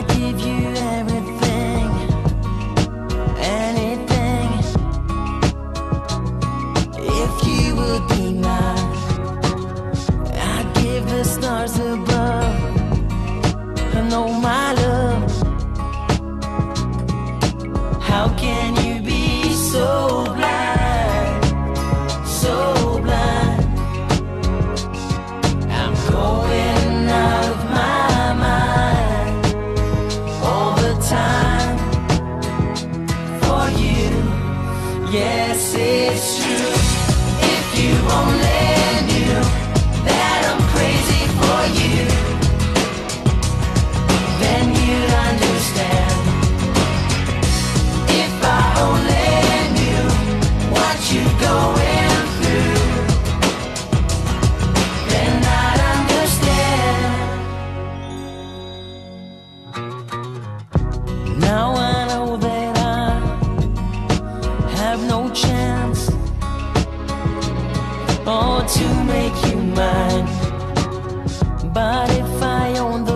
aqui. Yes, it's true. If you only knew that I'm crazy for you, chance or to make you mine. But if I own the.